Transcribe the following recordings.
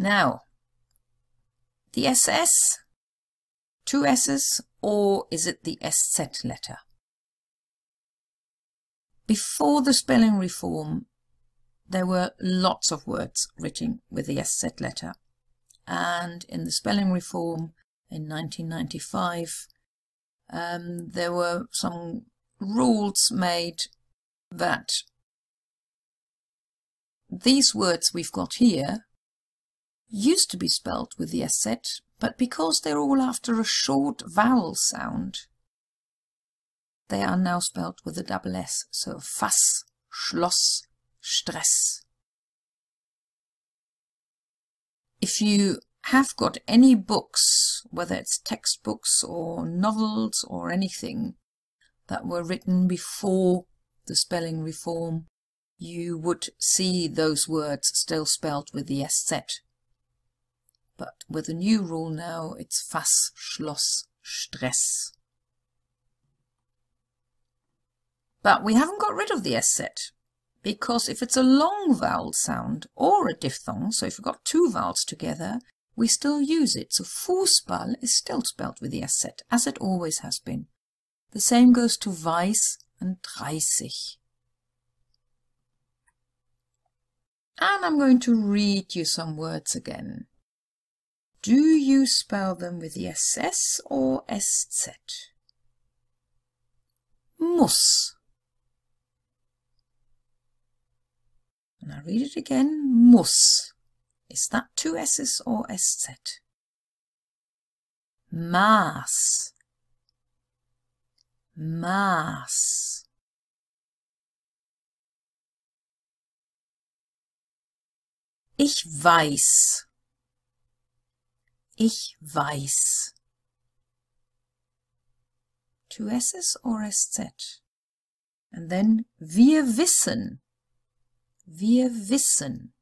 Now, the SS, two S's, or is it the SZ letter? Before the spelling reform, there were lots of words written with the SZ letter. And in the spelling reform in 1995, um, there were some rules made that these words we've got here used to be spelt with the SZ, but because they're all after a short vowel sound, they are now spelt with a double S. So Fass, Schloss, Stress. If you have got any books, whether it's textbooks or novels or anything, that were written before the spelling reform, you would see those words still spelled with the SZ. But with the new rule now, it's Fass, Schloss, Stress. But we haven't got rid of the Eszett, because if it's a long vowel sound or a diphthong, so if you've got two vowels together, we still use it. So Fußball is still spelled with the Eszett, as it always has been. The same goes to Weiß and dreißig. And I'm going to read you some words again. Do you spell them with the SS or SZ? Muss. And I read it again, muss. Is that two S's or SZ? Maß. Maß. Ich weiß. Ich weiß. Two S's or SZ. And then wir wissen. Wir wissen.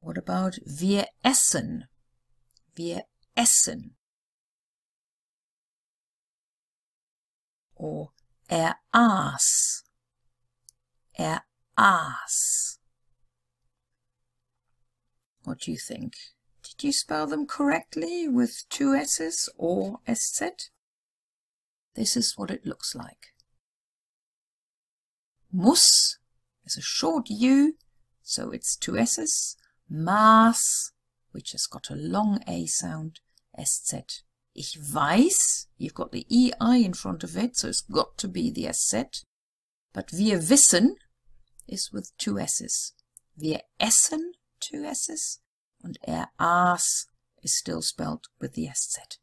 What about wir essen? Wir essen. Or er aß. Er ass. What do you think? Did you spell them correctly with two S's or SZ? This is what it looks like. Muss is a short U, so it's two S's. Maß, which has got a long A sound, SZ. Ich weiß, you've got the EI in front of it, so it's got to be the SZ. But wir wissen is with two S's. Wir essen, two S's, and er aß is still spelled with the SZ.